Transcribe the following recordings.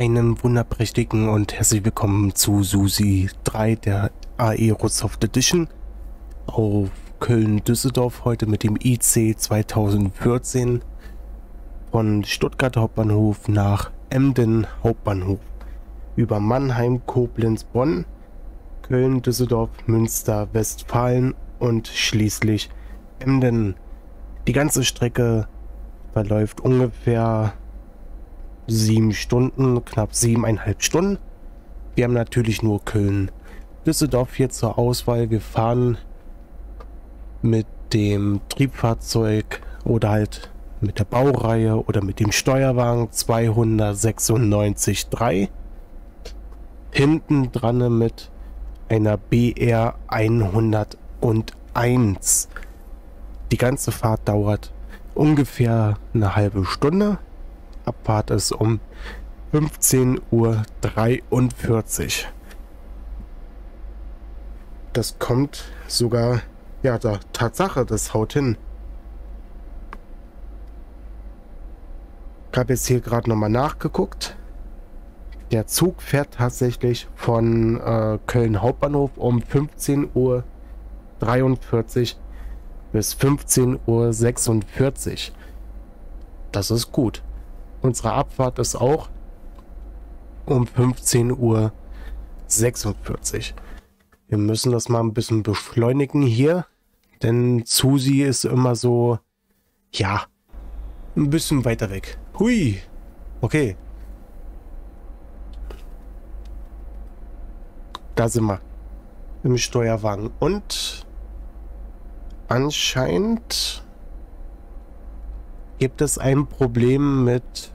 Einen wunderprächtigen und herzlich willkommen zu Susi 3 der Aerosoft Edition auf Köln-Düsseldorf heute mit dem IC 2014 von Stuttgart Hauptbahnhof nach Emden Hauptbahnhof über Mannheim, Koblenz, Bonn, Köln, Düsseldorf, Münster, Westfalen und schließlich Emden. Die ganze Strecke verläuft ungefähr sieben Stunden, knapp siebeneinhalb Stunden. Wir haben natürlich nur Köln, Düsseldorf hier zur Auswahl. Wir fahren mit dem Triebfahrzeug oder halt mit der Baureihe oder mit dem Steuerwagen 296.3. Hinten dran mit einer BR 101. Die ganze Fahrt dauert ungefähr eine halbe Stunde. Abfahrt ist um 15.43 Uhr. Das kommt sogar, ja, der Tatsache, das haut hin. Ich habe jetzt hier gerade nochmal nachgeguckt. Der Zug fährt tatsächlich von äh, Köln Hauptbahnhof um 15.43 Uhr bis 15.46 Uhr. Das ist gut. Unsere Abfahrt ist auch um 15.46 Uhr. Wir müssen das mal ein bisschen beschleunigen hier, denn Susi ist immer so, ja, ein bisschen weiter weg. Hui, okay. Da sind wir im Steuerwagen und anscheinend gibt es ein Problem mit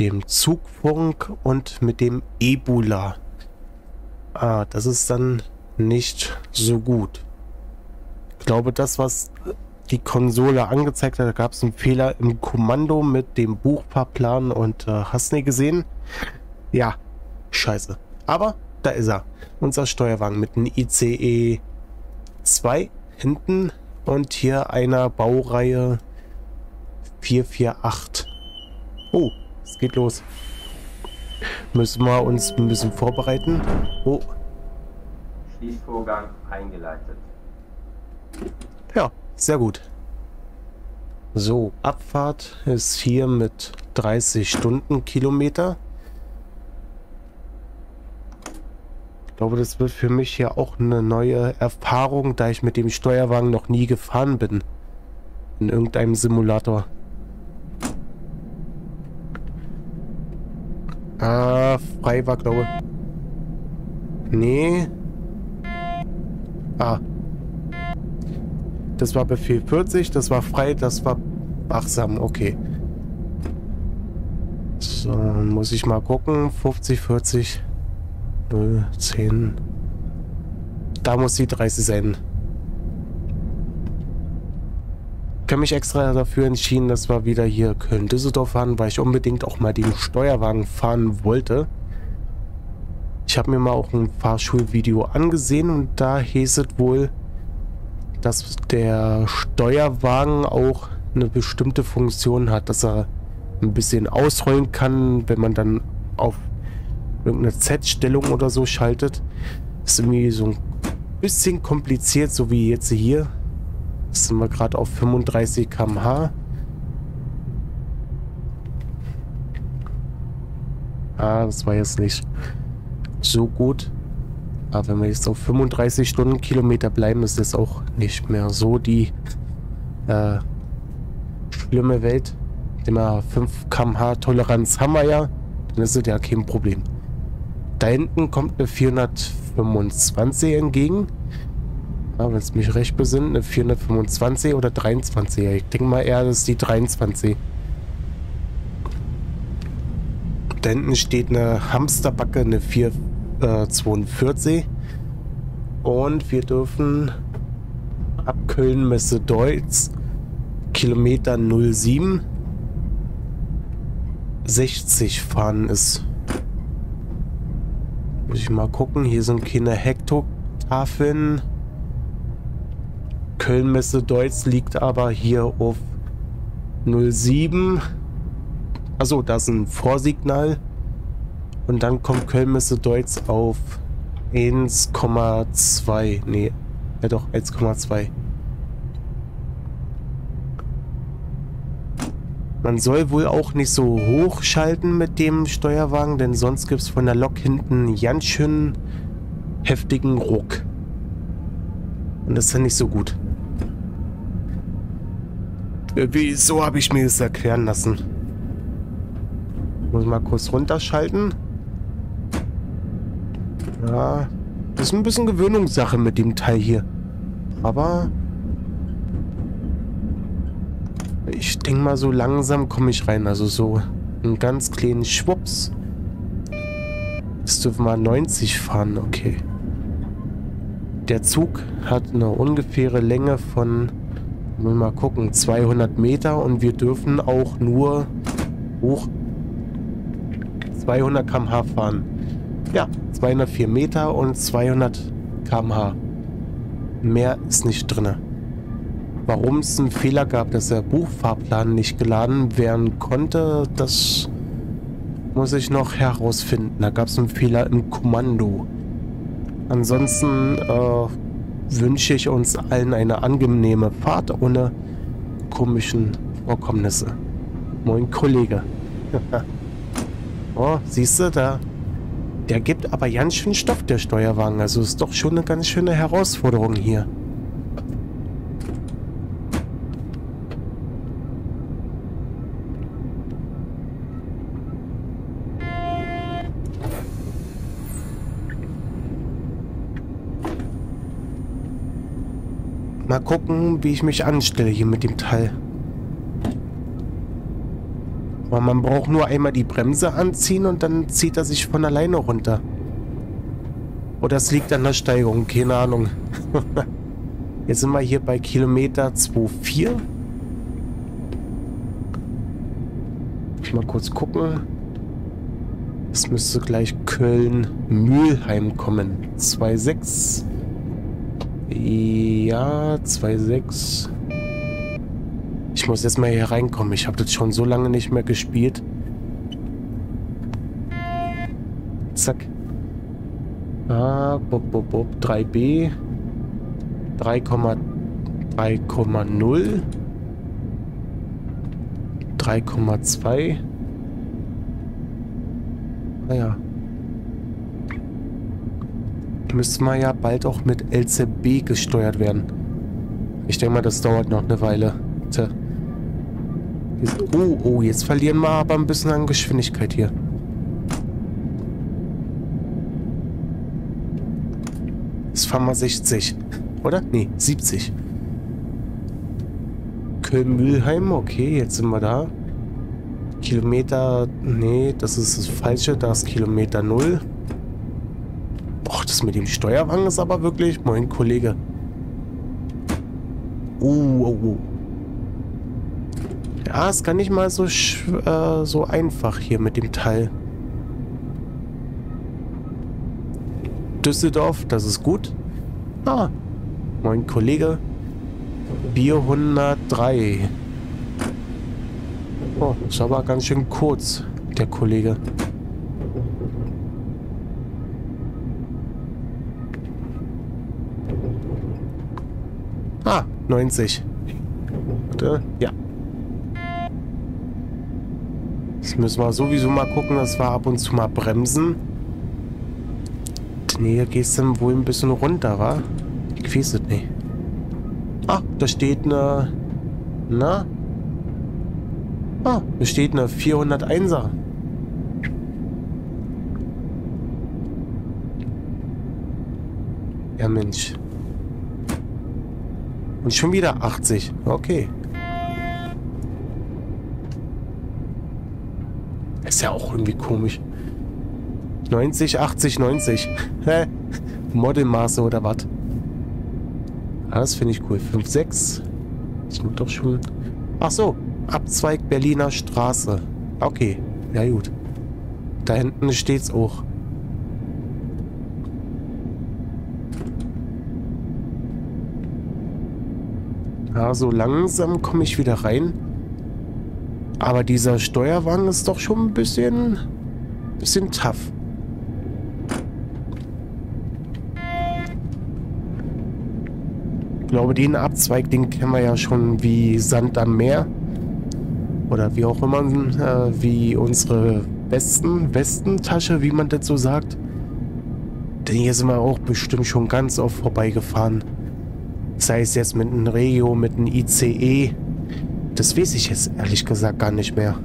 dem Zugfunk und mit dem Ebola. Ah, das ist dann nicht so gut. Ich glaube, das, was die Konsole angezeigt hat, da gab es einen Fehler im Kommando mit dem Buchfahrplan und äh, hast du gesehen? Ja, scheiße. Aber da ist er. Unser Steuerwagen mit einem ICE 2 hinten und hier einer Baureihe 448. Oh, es geht los. Müssen wir uns ein bisschen vorbereiten. Oh. Schließvorgang eingeleitet. Ja, sehr gut. So, Abfahrt ist hier mit 30 Stundenkilometer. Ich glaube, das wird für mich ja auch eine neue Erfahrung, da ich mit dem Steuerwagen noch nie gefahren bin. In irgendeinem Simulator. Ah, frei war, glaube ich. Nee. Ah. Das war Befehl 40, das war frei, das war wachsam, okay. So, muss ich mal gucken. 50, 40, 0, 10. Da muss die 30 sein. Ich habe mich extra dafür entschieden, dass wir wieder hier Köln-Düsseldorf fahren, weil ich unbedingt auch mal den Steuerwagen fahren wollte. Ich habe mir mal auch ein Fahrschulvideo angesehen und da hieß es wohl, dass der Steuerwagen auch eine bestimmte Funktion hat, dass er ein bisschen ausrollen kann, wenn man dann auf irgendeine Z-Stellung oder so schaltet. ist irgendwie so ein bisschen kompliziert, so wie jetzt hier. Jetzt sind wir gerade auf 35 km/h. Ah, das war jetzt nicht so gut. Aber wenn wir jetzt auf 35 Stundenkilometer bleiben, ist das auch nicht mehr so die äh, schlimme Welt. Immer 5 km/h Toleranz haben wir ja. Dann ist es ja kein Problem. Da hinten kommt eine 425 entgegen. Ja, wenn es mich recht besinnt, eine 425 oder 23. Ich denke mal eher, das ist die 23. Da hinten steht eine Hamsterbacke, eine 442. Äh, Und wir dürfen ab Köln Messe Deutz Kilometer 07 60 fahren ist. Muss ich mal gucken. Hier sind keine Hektotafeln. Köln-Messe Deutz liegt aber hier auf 07. Achso, da ist ein Vorsignal. Und dann kommt Köln-Messe-Deutz auf 1,2. Nee, ja doch, 1,2. Man soll wohl auch nicht so hoch schalten mit dem Steuerwagen, denn sonst gibt es von der Lok hinten ganz schön heftigen Ruck. Und das ist ja nicht so gut. Wieso habe ich mir das erklären lassen? Muss mal kurz runterschalten. Ja, das ist ein bisschen Gewöhnungssache mit dem Teil hier. Aber ich denke mal, so langsam komme ich rein. Also so einen ganz kleinen Schwupps. Jetzt dürfen wir 90 fahren, okay. Der Zug hat eine ungefähre Länge von, mal gucken, 200 Meter und wir dürfen auch nur hoch 200 km/h fahren. Ja, 204 Meter und 200 km/h. Mehr ist nicht drin. Warum es einen Fehler gab, dass der Buchfahrplan nicht geladen werden konnte, das muss ich noch herausfinden. Da gab es einen Fehler im Kommando. Ansonsten äh, wünsche ich uns allen eine angenehme Fahrt ohne komischen Vorkommnisse. Moin Kollege. oh, siehst du, da der gibt aber ganz schön Stoff, der Steuerwagen. Also ist doch schon eine ganz schöne Herausforderung hier. Mal gucken, wie ich mich anstelle hier mit dem Teil. Aber man braucht nur einmal die Bremse anziehen und dann zieht er sich von alleine runter. Oder es liegt an der Steigung, keine Ahnung. Jetzt sind wir hier bei Kilometer 2,4. Mal kurz gucken. Es müsste gleich Köln-Mühlheim kommen. 2,6. Ja, 2,6. Ich muss jetzt mal hier reinkommen. Ich habe das schon so lange nicht mehr gespielt. Zack. Ah, bop, bop, bop. 3b. 3,0. 3,2. Naja müsste man ja bald auch mit LCB gesteuert werden. Ich denke mal, das dauert noch eine Weile. Oh, oh, jetzt verlieren wir aber ein bisschen an Geschwindigkeit hier. Jetzt fahren wir 60. Oder? Nee, 70. Köln-Mühlheim, okay, jetzt sind wir da. Kilometer, nee, das ist das Falsche, da ist Kilometer 0 das mit dem Steuerwagen ist aber wirklich... Moin, Kollege. Uh, oh, oh. Ja, es kann nicht mal so, äh, so einfach hier mit dem Teil. Düsseldorf, das ist gut. Ah, moin Kollege. 403. Oh, ist aber ganz schön kurz, der Kollege. Ah, 90. Warte, ja. Jetzt müssen wir sowieso mal gucken, dass wir ab und zu mal bremsen. Nee, hier gehst du wohl ein bisschen runter, wa? Ich weiß es nicht. Ah, da steht eine... Na? Ah, da steht eine 401er. Ja, Mensch. Und schon wieder 80. Okay. Ist ja auch irgendwie komisch. 90, 80, 90. Hä? Modelmaße oder was? Ah, das finde ich cool. 5, 6. Das wird doch schon... Ach so. Abzweig Berliner Straße. Okay. Ja gut. Da hinten steht's auch. Ja, so langsam komme ich wieder rein. Aber dieser Steuerwagen ist doch schon ein bisschen Bisschen tough. Ich glaube, den Abzweig, den kennen wir ja schon wie Sand am Meer. Oder wie auch immer, äh, wie unsere Westen, Westentasche, wie man so sagt. Denn hier sind wir auch bestimmt schon ganz oft vorbeigefahren. Sei es jetzt mit einem Regio, mit einem ICE. Das weiß ich jetzt ehrlich gesagt gar nicht mehr.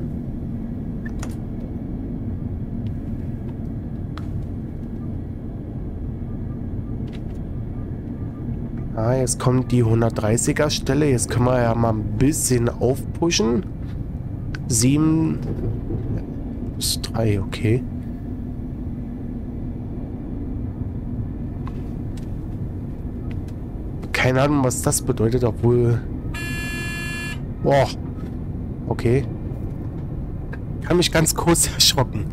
Ah, jetzt kommt die 130er Stelle. Jetzt können wir ja mal ein bisschen aufpushen. 7 bis 3, okay. Keine Ahnung, was das bedeutet, obwohl... Boah. Okay. Habe mich ganz kurz erschrocken.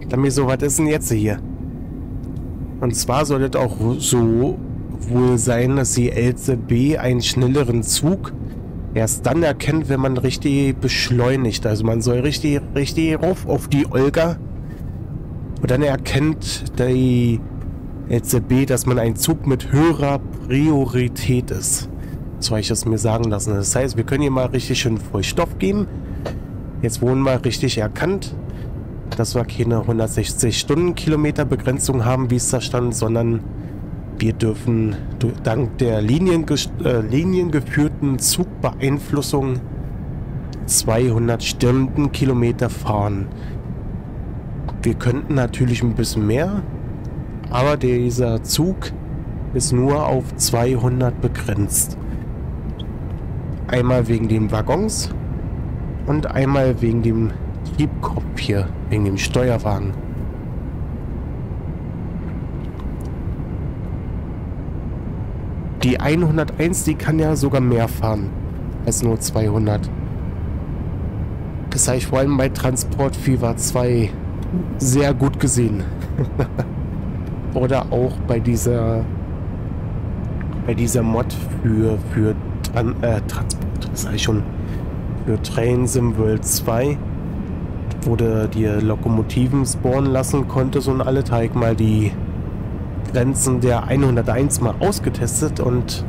dachte mir so, was ist denn jetzt hier? Und zwar soll es auch so wohl sein, dass die LCB einen schnelleren Zug erst dann erkennt, wenn man richtig beschleunigt. Also man soll richtig, richtig rauf auf die Olga. Und dann erkennt die LCB, dass man ein Zug mit höherer Priorität ist. So habe ich es mir sagen lassen. Das heißt, wir können hier mal richtig schön voll Stoff geben. Jetzt wurden wir richtig erkannt, dass wir keine 160 Stundenkilometer Begrenzung haben, wie es da stand, sondern wir dürfen dank der äh, liniengeführten Zugbeeinflussung 200 Stundenkilometer fahren. Wir könnten natürlich ein bisschen mehr, aber dieser Zug ist nur auf 200 begrenzt. Einmal wegen den Waggons und einmal wegen dem Triebkopf hier, wegen dem Steuerwagen. Die 101, die kann ja sogar mehr fahren als nur 200. Das habe ich vor allem bei Transport Fever 2 sehr gut gesehen. Oder auch bei dieser bei dieser Mod für für äh, Transport, ich schon, für Train Sim World 2 wo du dir Lokomotiven spawnen lassen konntest und alle Teig mal die Grenzen der 101 mal ausgetestet und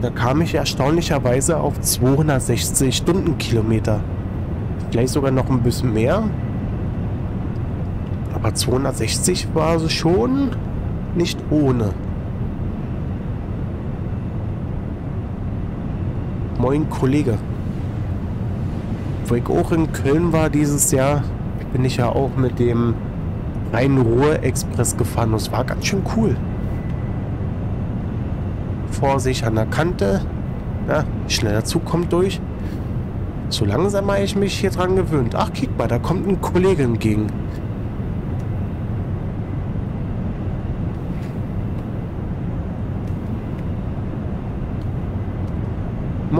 da kam ich erstaunlicherweise auf 260 Stundenkilometer. Vielleicht sogar noch ein bisschen mehr. Aber 260 war es schon nicht ohne. Moin Kollege. Wo ich auch in Köln war dieses Jahr, bin ich ja auch mit dem Rhein-Ruhr-Express gefahren. Das war ganz schön cool. Vorsicht an der Kante. Ja, schneller Zug kommt durch. So langsam habe ich mich hier dran gewöhnt. Ach, guck mal, da kommt ein Kollege entgegen.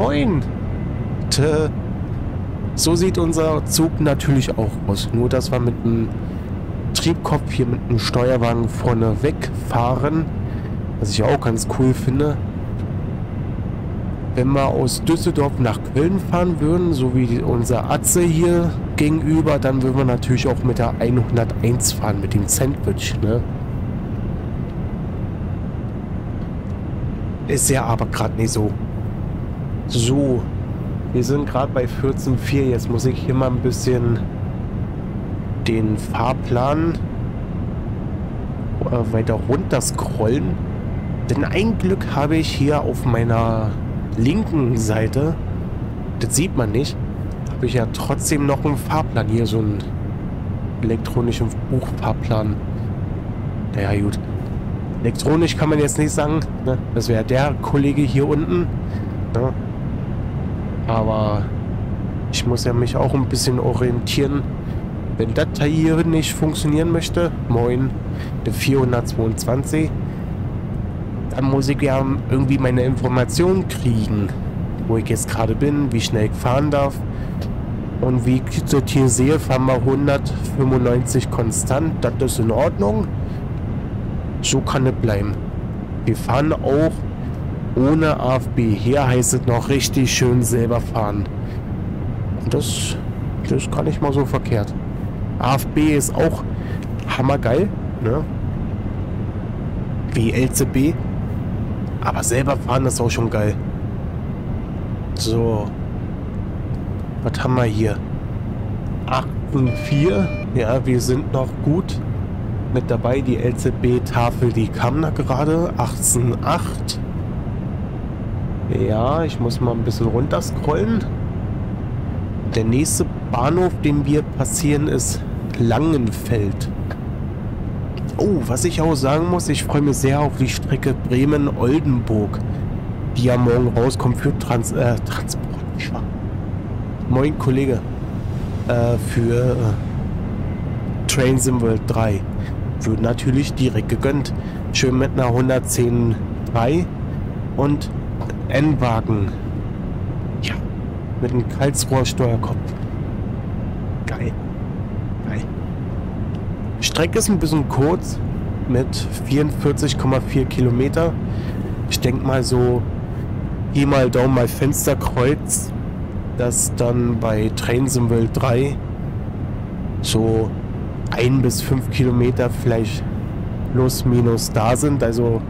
Moin! Tö. So sieht unser Zug natürlich auch aus. Nur, dass wir mit einem Triebkopf hier mit einem Steuerwagen vorne wegfahren. Was ich auch ganz cool finde. Wenn wir aus Düsseldorf nach Köln fahren würden, so wie unser Atze hier gegenüber, dann würden wir natürlich auch mit der 101 fahren, mit dem Sandwich, ne? Ist ja aber gerade nicht so. So, wir sind gerade bei 14.4. Jetzt muss ich hier mal ein bisschen den Fahrplan äh, weiter runter scrollen. Denn ein Glück habe ich hier auf meiner linken Seite, das sieht man nicht, habe ich ja trotzdem noch einen Fahrplan hier, so einen elektronischen Buchfahrplan. Naja, gut. Elektronisch kann man jetzt nicht sagen, ne? das wäre der Kollege hier unten. Ne? Aber ich muss ja mich auch ein bisschen orientieren, wenn das hier nicht funktionieren möchte, moin, der 422, dann muss ich ja irgendwie meine Informationen kriegen, wo ich jetzt gerade bin, wie schnell ich fahren darf. Und wie ich das hier sehe, fahren wir 195 konstant, das ist in Ordnung. So kann es bleiben. Wir fahren auch ohne AFB. Hier heißt es noch richtig schön selber fahren. Und das, das gar nicht mal so verkehrt. AFB ist auch hammergeil, ne? Wie LCB. Aber selber fahren ist auch schon geil. So. Was haben wir hier? 8,4. Ja, wir sind noch gut mit dabei. Die LZB-Tafel, die kam da gerade. 18,8. Ja, ich muss mal ein bisschen runter scrollen. Der nächste Bahnhof, den wir passieren, ist Langenfeld. Oh, was ich auch sagen muss, ich freue mich sehr auf die Strecke Bremen-Oldenburg, die ja morgen rauskommt für Trans äh, Transport. Moin Kollege. Äh, für äh, Trains in World 3. Wird natürlich direkt gegönnt. Schön mit einer 110.3 und N-Wagen. Ja, mit einem Karlsruher-Steuerkopf. Geil. Geil. Strecke ist ein bisschen kurz mit 44,4 Kilometer. Ich denke mal so, hier mal Daumen mal Fensterkreuz, dass dann bei Train Symbol 3 so ein bis fünf Kilometer vielleicht plus minus da sind. Also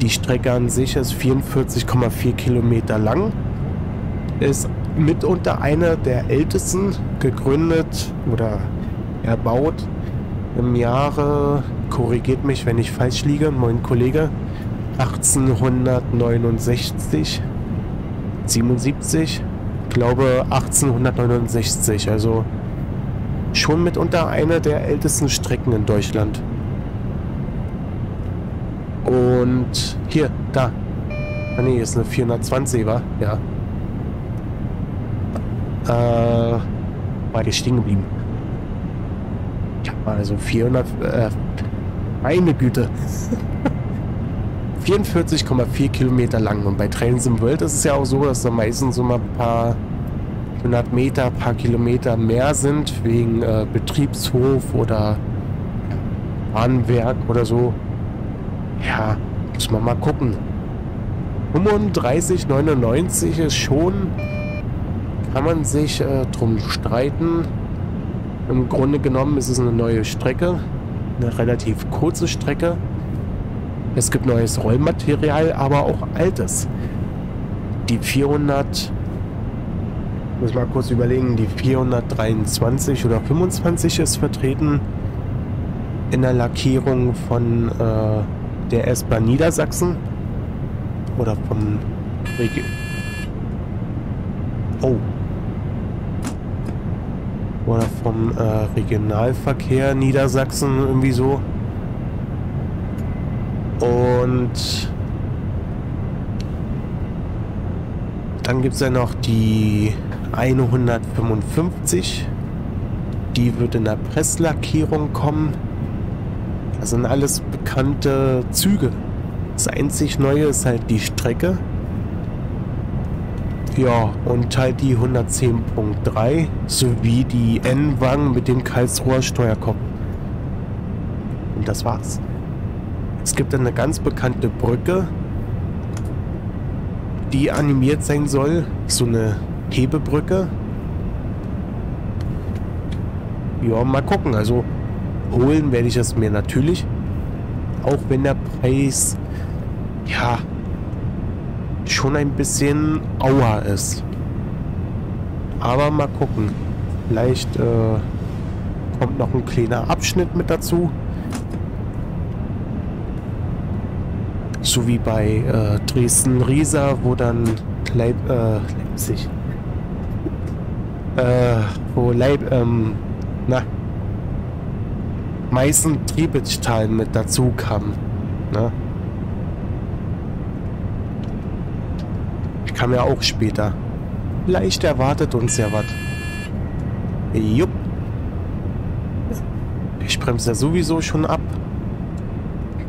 die Strecke an sich ist 44,4 Kilometer lang. Ist mitunter eine der ältesten gegründet oder erbaut im Jahre, korrigiert mich, wenn ich falsch liege, mein Kollege, 1869, 77, glaube 1869, also schon mitunter eine der ältesten Strecken in Deutschland. Und hier, da. Ah ne, ist eine 420, war? Ja. Äh, war die stehen geblieben. Ja, also 400, äh, meine Güte. 44,4 Kilometer lang. Und bei Trails im World ist es ja auch so, dass da meistens so mal ein paar 100 Meter, paar Kilometer mehr sind, wegen äh, Betriebshof oder Bahnwerk oder so. Ja, muss man mal gucken. 35,99 ist schon, kann man sich äh, drum streiten. Im Grunde genommen ist es eine neue Strecke, eine relativ kurze Strecke. Es gibt neues Rollmaterial, aber auch altes. Die 400, muss mal kurz überlegen, die 423 oder 25 ist vertreten in der Lackierung von äh, der S-Bahn Niedersachsen oder vom Regi Oh. Oder vom äh, Regionalverkehr Niedersachsen irgendwie so. Und dann gibt es ja noch die 155. Die wird in der Presslackierung kommen. Das sind alles bekannte Züge. Das einzig Neue ist halt die Strecke. Ja, und halt die 110.3 sowie die N-Wagen mit dem Karlsruher Steuerkopf. Und das war's. Es gibt eine ganz bekannte Brücke, die animiert sein soll. So eine Hebebrücke. Ja, mal gucken. Also holen werde ich es mir natürlich. Auch wenn der Preis, ja, schon ein bisschen auer ist. Aber mal gucken. Vielleicht äh, kommt noch ein kleiner Abschnitt mit dazu. So wie bei äh, Dresden-Riesa, wo dann Leip äh, Leipzig. Äh, wo Leip, ähm, na, Meißen-Triebitschtal mit dazu kam. Ne? Kam ja auch später. Vielleicht erwartet uns ja was. Jupp. Ich bremse ja sowieso schon ab.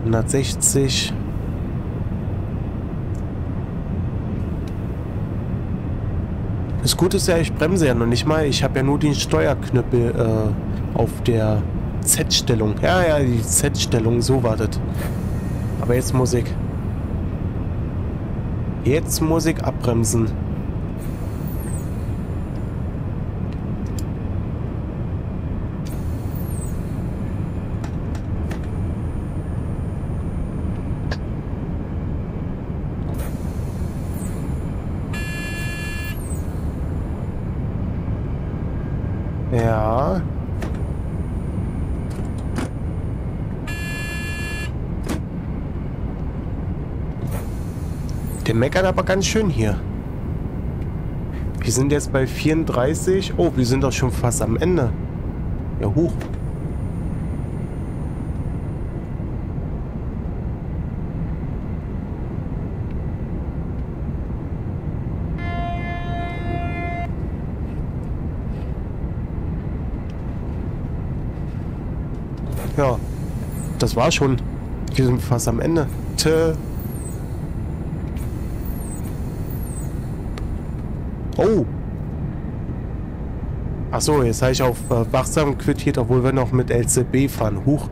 160. Das Gute ist ja, ich bremse ja noch nicht mal. Ich habe ja nur den Steuerknüppel äh, auf der Z-Stellung. Ja, ja, die Z-Stellung, so wartet. Aber jetzt Musik. Jetzt Musik abbremsen. Ja. Der meckert aber ganz schön hier. Wir sind jetzt bei 34. Oh, wir sind doch schon fast am Ende. Ja, hoch. Ja, das war schon. Wir sind fast am Ende. Tö. Oh. Achso, jetzt habe ich auf äh, wachsam quittiert, obwohl wir noch mit LCB fahren. Huch.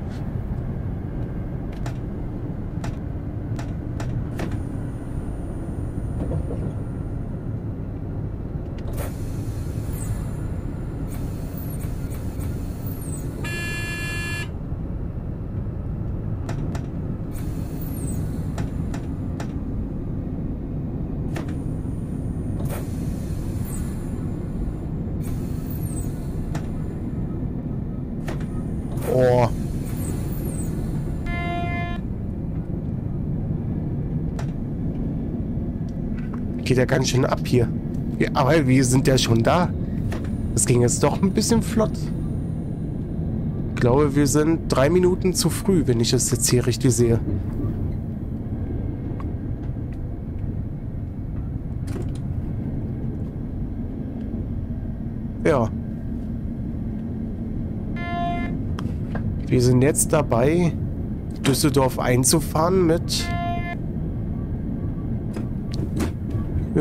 Oh. Geht ja ganz schön ab hier. Ja, aber wir sind ja schon da. Das ging jetzt doch ein bisschen flott. Ich glaube, wir sind drei Minuten zu früh, wenn ich es jetzt hier richtig sehe. Ja. Wir sind jetzt dabei, Düsseldorf einzufahren mit...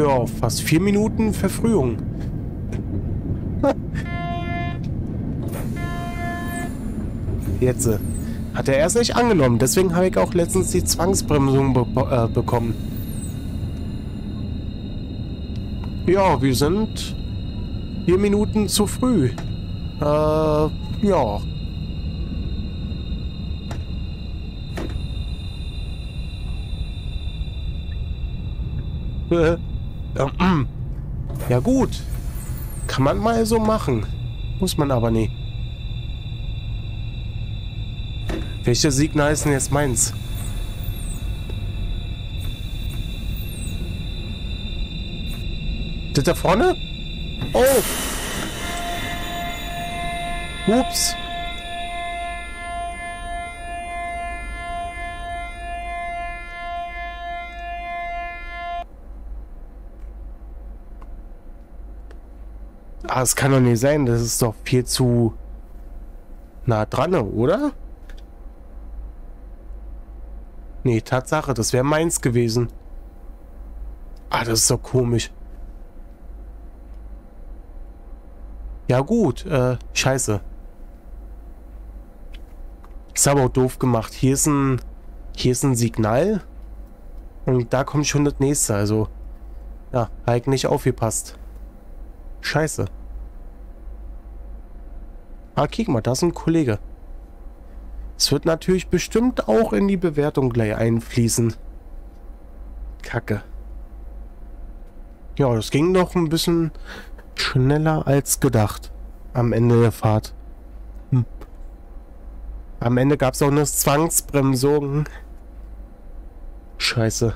Ja, fast vier Minuten Verfrühung. Jetzt äh, hat er erst nicht angenommen. Deswegen habe ich auch letztens die Zwangsbremsung be äh, bekommen. Ja, wir sind vier Minuten zu früh. Äh, ja. Ja gut. Kann man mal so machen. Muss man aber nie. Welche Signal ist denn jetzt meins? Das da vorne? Oh! Ups. Ah, es kann doch nicht sein. Das ist doch viel zu nah dran, oder? Nee, Tatsache, das wäre meins gewesen. Ah, das ist doch komisch. Ja gut, äh, scheiße. Ist aber auch doof gemacht. Hier ist ein, hier ist ein Signal. Und da kommt schon das nächste, also... Ja, halt nicht aufgepasst. Scheiße. Ah, guck mal, da ist ein Kollege. Es wird natürlich bestimmt auch in die Bewertung gleich einfließen. Kacke. Ja, das ging doch ein bisschen schneller als gedacht. Am Ende der Fahrt. Hm. Am Ende gab es auch eine Zwangsbremsung. Scheiße.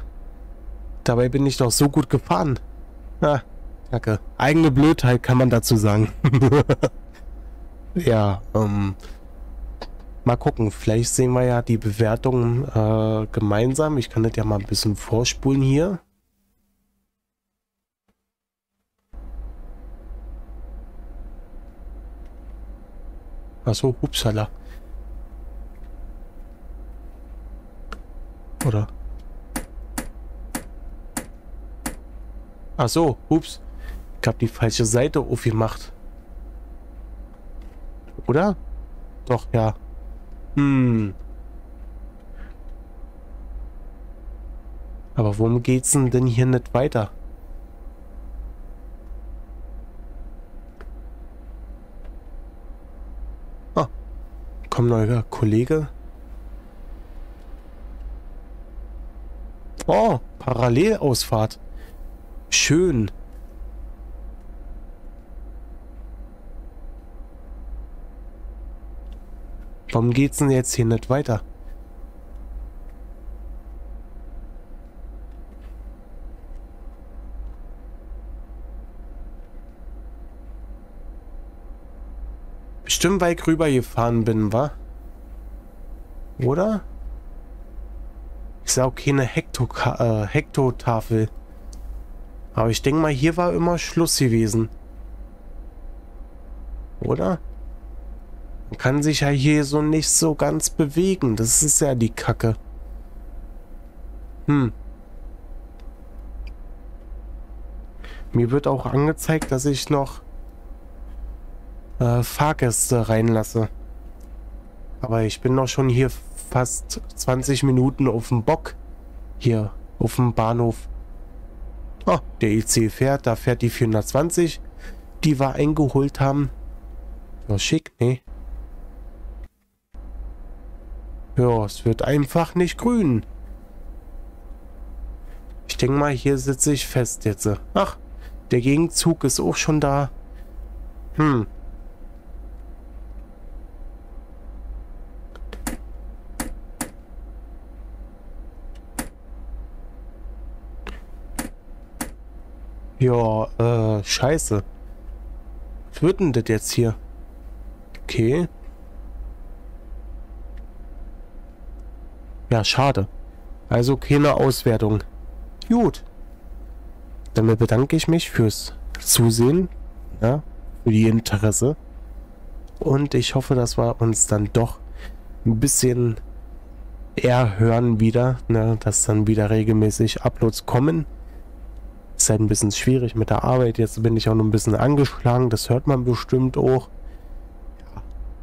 Dabei bin ich doch so gut gefahren. Ah, kacke. Eigene Blödheit kann man dazu sagen. ja, ähm... Mal gucken, vielleicht sehen wir ja die Bewertungen äh, gemeinsam. Ich kann das ja mal ein bisschen vorspulen hier. Achso, upsala. Oder? Achso, ups. Ich hab die falsche Seite aufgemacht. Oder? Doch, ja. Hm. Aber worum geht's denn hier nicht weiter? Ah, komm neuer Kollege. Oh, Parallelausfahrt. Schön. Warum geht's denn jetzt hier nicht weiter? Bestimmt, weil ich rübergefahren bin, wa? Oder? Ich sah auch keine Hekto äh, Hektotafel. Aber ich denke mal, hier war immer Schluss gewesen. Oder? Man kann sich ja hier so nicht so ganz bewegen. Das ist ja die Kacke. Hm. Mir wird auch angezeigt, dass ich noch äh, Fahrgäste reinlasse. Aber ich bin noch schon hier fast 20 Minuten auf dem Bock. Hier auf dem Bahnhof. Oh, der IC fährt. Da fährt die 420, die wir eingeholt haben. Ja, schick, ne? Ja, es wird einfach nicht grün. Ich denke mal, hier sitze ich fest jetzt. Ach, der Gegenzug ist auch schon da. Hm. Ja, äh, scheiße. Was wird denn das jetzt hier? Okay. Ja, schade. Also keine Auswertung. Gut. Damit bedanke ich mich fürs Zusehen. Ja, für die Interesse. Und ich hoffe, dass wir uns dann doch ein bisschen eher hören wieder. Ne, dass dann wieder regelmäßig Uploads kommen. Ist halt ein bisschen schwierig mit der Arbeit. Jetzt bin ich auch noch ein bisschen angeschlagen. Das hört man bestimmt auch.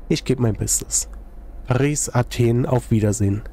Ich gebe mein Bestes. Paris, Athen, auf Wiedersehen.